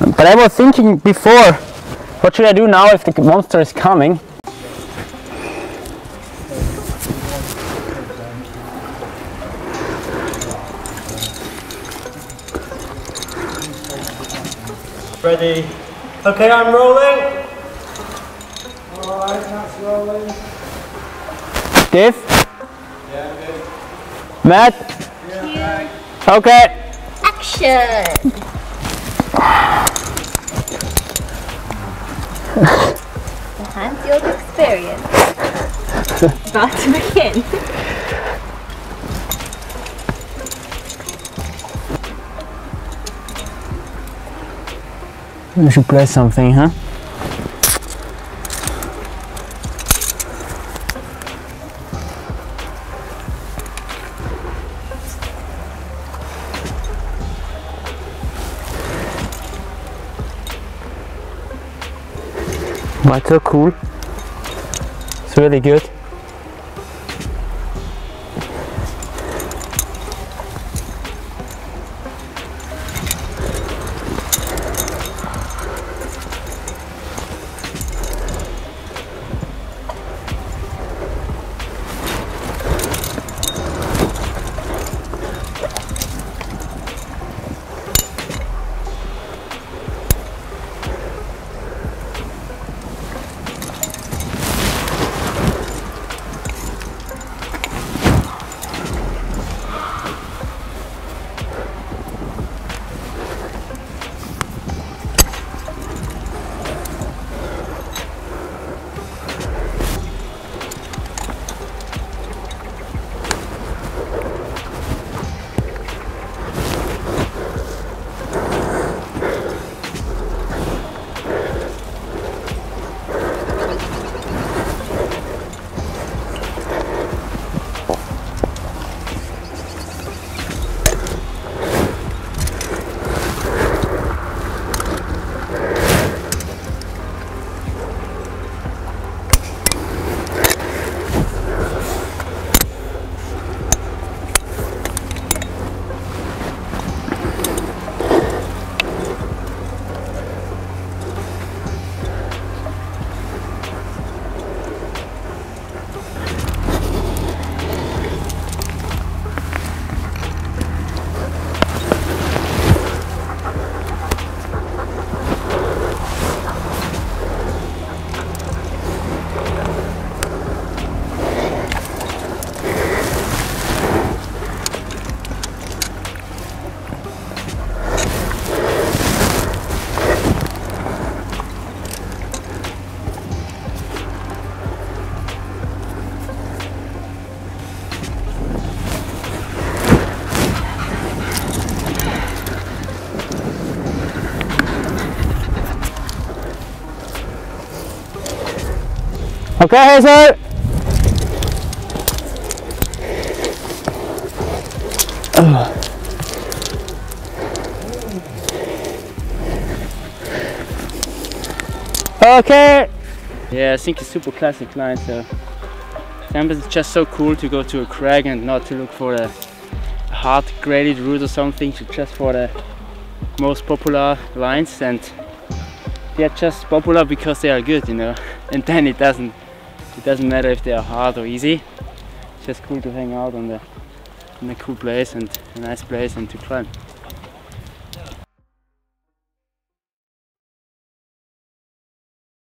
But I was thinking before, what should I do now if the monster is coming? Ready? Okay, I'm rolling. Alright, that's rolling. Dave? Yeah, good. Matt? Yeah, Okay. Action! Enhance your experience. About to begin. We should play something, huh? What's so cool? It's really good. Okay, Hazel. Okay. Yeah, I think it's super classic line. So sometimes it's just so cool to go to a crag and not to look for a hard graded route or something, just for the most popular lines and they're just popular because they are good, you know. And then it doesn't it doesn't matter if they are hard or easy. It's just cool to hang out on the in a cool place and a nice place and to climb.